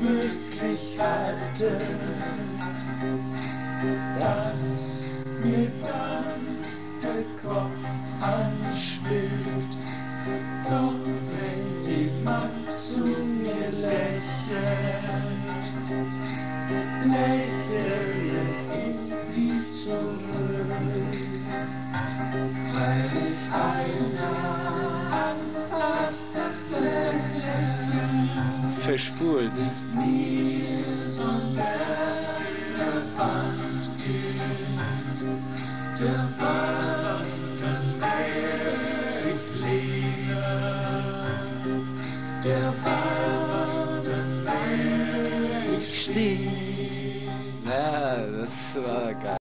möglich halte, dass mir dann der Kopf anschwillt. Doch wenn jemand zu mir lächelt, lächle ich stehe. Ja, das war geil.